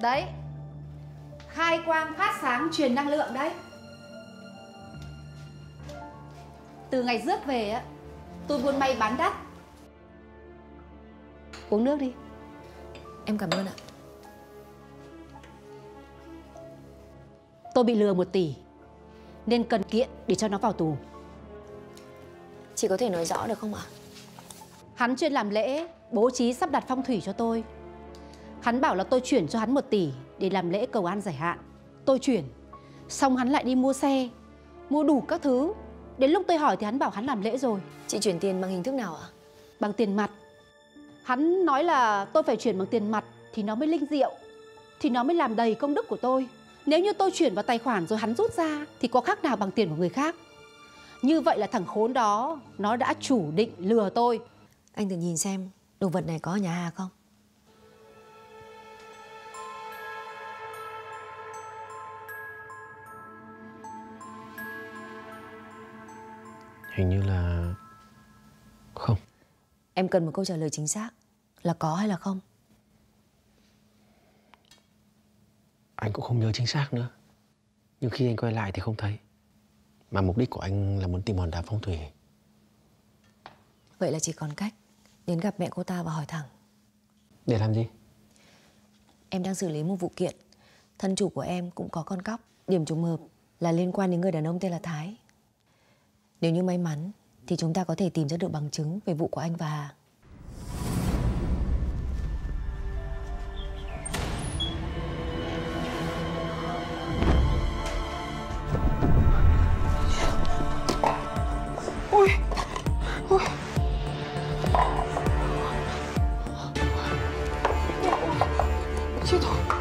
Đấy. Khai quang phát sáng truyền năng lượng đấy. Từ ngày rước về á Tôi buôn may bán đắt. Uống nước đi. Em cảm ơn ạ. Tôi bị lừa một tỷ Nên cần kiện để cho nó vào tù. Chị có thể nói rõ được không ạ? Hắn chuyên làm lễ Bố trí sắp đặt phong thủy cho tôi Hắn bảo là tôi chuyển cho hắn một tỷ Để làm lễ cầu an giải hạn. Tôi chuyển. Xong hắn lại đi mua xe Mua đủ các thứ. Đến lúc tôi hỏi thì hắn bảo hắn làm lễ rồi. Chị chuyển tiền bằng hình thức nào ạ? Bằng tiền mặt. Hắn nói là tôi phải chuyển bằng tiền mặt Thì nó mới linh diệu Thì nó mới làm đầy công đức của tôi. Nếu như tôi chuyển vào tài khoản rồi hắn rút ra Thì có khác nào bằng tiền của người khác? Như vậy là thằng khốn đó Nó đã chủ định lừa tôi. Anh thử nhìn xem đồ vật này có ở nhà Hà không? Hình như là Không. Em cần một câu trả lời chính xác. Là có hay là không? Anh cũng không nhớ chính xác nữa. Nhưng khi anh quay lại thì không thấy. Mà mục đích của anh là muốn tìm hòn đá phong thủy. Vậy là chỉ còn cách Đến gặp mẹ cô ta và hỏi thẳng. Để làm gì? Em đang xử lý một vụ kiện. Thân chủ của em cũng có con cóc. Điểm trùng hợp là liên quan đến người đàn ông tên là Thái nếu như may mắn, Thì chúng ta có thể tìm ra được bằng chứng Về vụ của anh và Hà Ôi. Ôi. Chết rồi